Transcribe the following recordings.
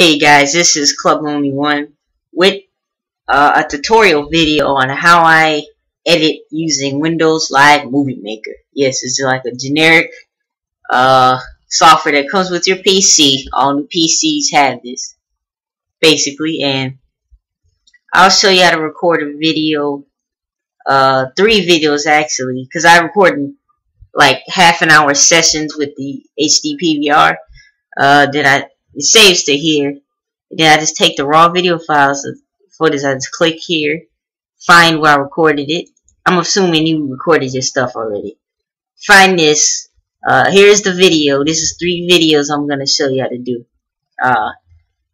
Hey guys, this is Club Lonely One with uh, a tutorial video on how I edit using Windows Live Movie Maker. Yes, it's like a generic uh, software that comes with your PC. All new PCs have this, basically, and I'll show you how to record a video, uh, three videos actually, because I record like half an hour sessions with the HD PVR. Uh, then I it saves to here. Then I just take the raw video files for this. I just click here, find where I recorded it. I'm assuming you recorded your stuff already. Find this. Uh, here's the video. This is three videos I'm going to show you how to do. Uh,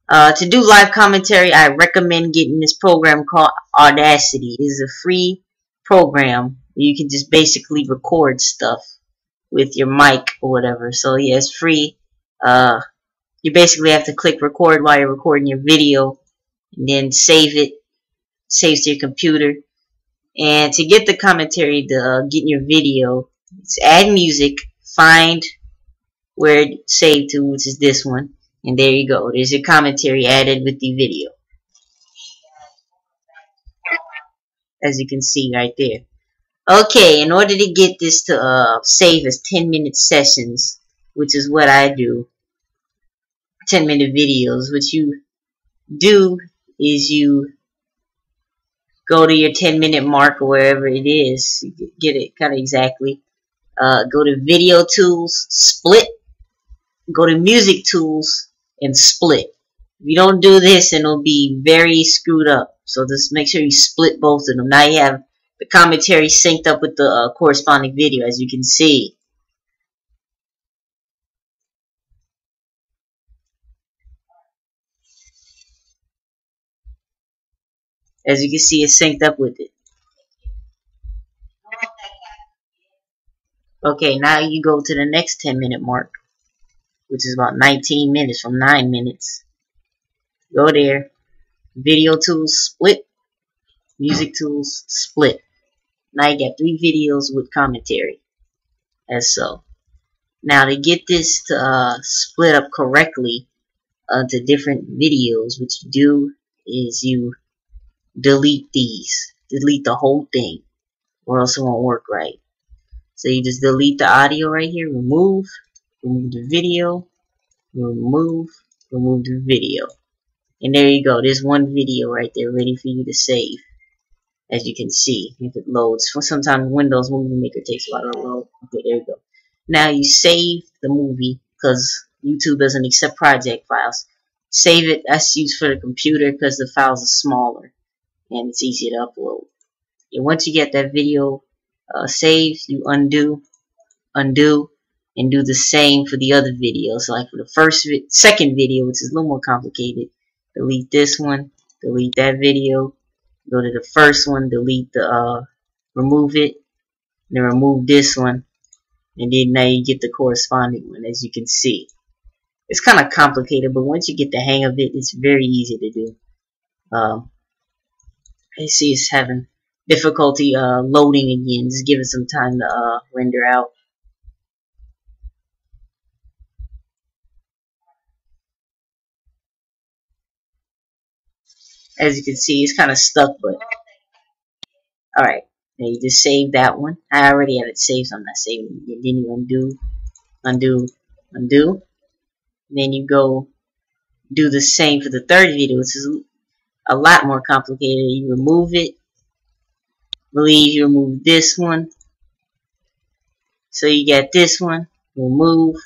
uh, to do live commentary, I recommend getting this program called Audacity. It is a free program. You can just basically record stuff with your mic or whatever. So yeah, it's free. Uh, you basically have to click record while you're recording your video and then save it saves to your computer. And to get the commentary to uh, get your video it's add music find where it's saved to which is this one. And there you go. There's your commentary added with the video. As you can see right there. Okay in order to get this to uh, save as 10 minute sessions which is what I do 10 minute videos. What you do is you go to your 10 minute mark or wherever it is, get it kind of exactly. Uh, go to video tools, split, go to music tools, and split. If you don't do this, then it'll be very screwed up. So just make sure you split both of them. Now you have the commentary synced up with the uh, corresponding video, as you can see. As you can see, it's synced up with it. Okay, now you go to the next 10 minute mark, which is about 19 minutes from 9 minutes. Go there. Video tools split. Music tools split. Now you got three videos with commentary. As so. Now to get this to uh, split up correctly uh, to different videos, what you do is you delete these. Delete the whole thing or else it won't work right. So you just delete the audio right here, remove, remove the video, remove, remove the video. And there you go. There's one video right there ready for you to save. As you can see, if it loads. Sometimes Windows Movie Maker takes a while to load. Okay, there you go. Now you save the movie because YouTube doesn't accept project files. Save it. That's used for the computer because the files are smaller and it's easy to upload. And once you get that video uh, saved, you undo, undo, and do the same for the other videos. Like for the first, vi second video, which is a little more complicated, delete this one, delete that video, go to the first one, delete the, uh, remove it, then remove this one, and then now you get the corresponding one, as you can see. It's kind of complicated, but once you get the hang of it, it's very easy to do. Um, PC is having difficulty uh, loading again. Just give it some time to uh, render out. As you can see, it's kind of stuck, but alright. Now you just save that one. I already have it saved, so I'm not saving it. Then you undo, undo, undo. And then you go do the same for the third video, which is a lot more complicated. You remove it. believe you remove this one. So you get this one, remove,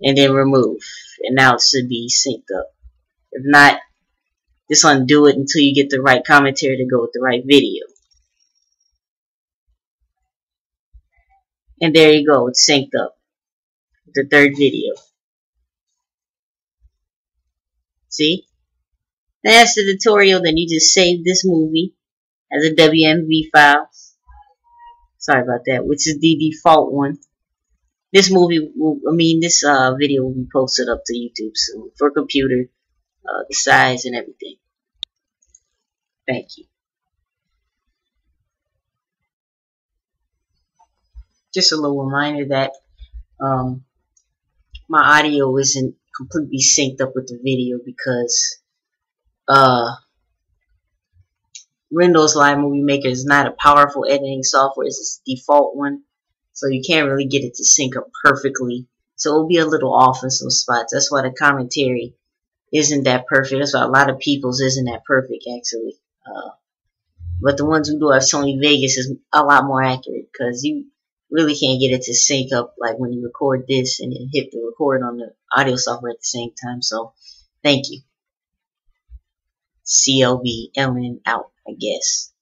and then remove. And now it should be synced up. If not, just undo it until you get the right commentary to go with the right video. And there you go, it's synced up. The third video. See? That's the tutorial. Then you just save this movie as a WMV file. Sorry about that, which is the default one. This movie, will, I mean, this uh, video will be posted up to YouTube soon for computer, uh, the size and everything. Thank you. Just a little reminder that um, my audio isn't completely synced up with the video because uh, Windows Live Movie Maker is not a powerful editing software. It's a default one. So you can't really get it to sync up perfectly. So it'll be a little off in some spots. That's why the commentary isn't that perfect. That's why a lot of people's isn't that perfect actually. Uh, but the ones who do have Sony Vegas is a lot more accurate because you really can't get it to sync up like when you record this and hit the record on the audio software at the same time. So thank you. CLB Ellen out, I guess.